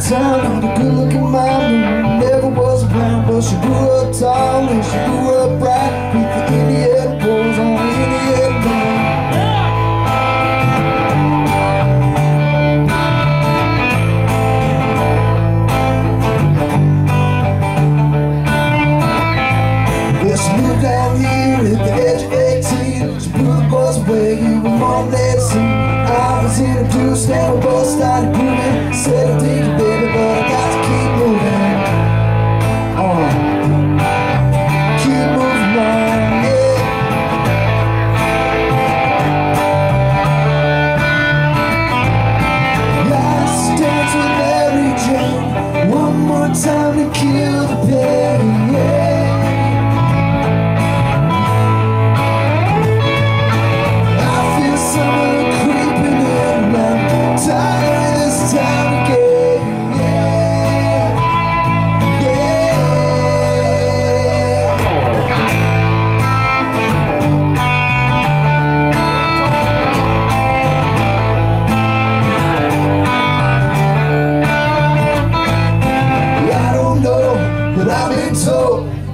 town with a good looking mom who never was around But she grew up tall and she grew up right With the Indian boys on Indian land. Yeah. Well, she moved down here at the edge of 18 She blew the boys away, you were more than that scene I was introduced, and blue stand, bus started booming Said One more time to kill the pain, yeah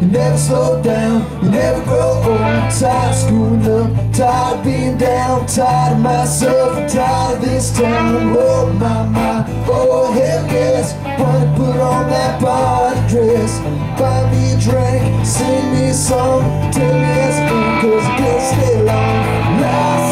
you never slow down, you never grow old. Tired of screwing up, tired of being down, tired of myself, and tired of this town. Oh my my, oh hell yes, wanna put on that body dress, buy me a drink, sing me a song, tell me it's fun, cause I can't stay long. Last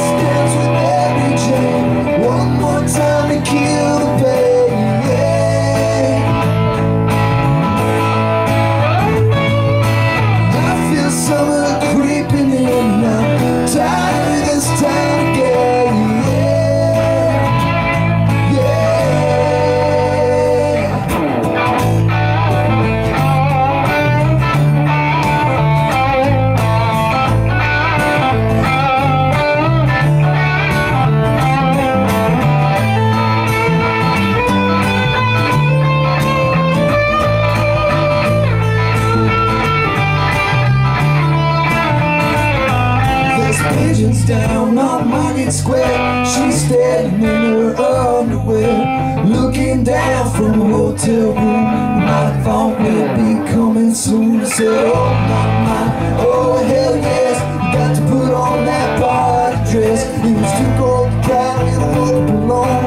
Square. She's standing in her underwear, looking down from a hotel room. I thought we'd be coming soon. Said, Oh my my, oh hell yes, got to put on that body dress. It was too cold to cry, it wouldn't belong.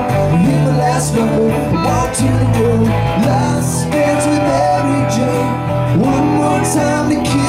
Hit my last number, walked to the room. Last dance with Mary Jane. One more time to kill